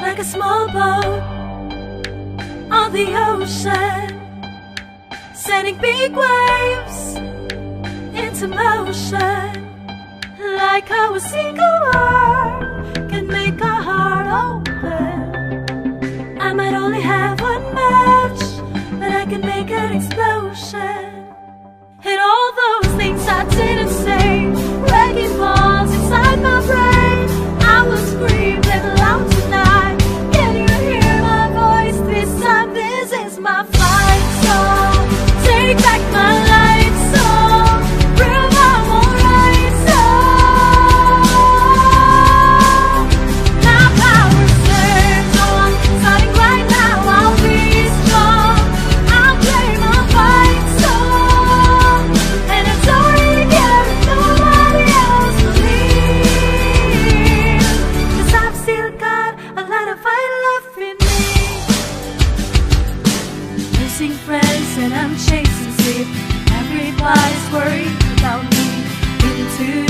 Like a small boat on the ocean, sending big waves into motion, like how a single word. friends and I'm chasing sleep. Everybody's worried about me. Into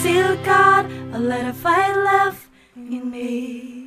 still got a lot of fight left in me.